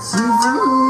See you.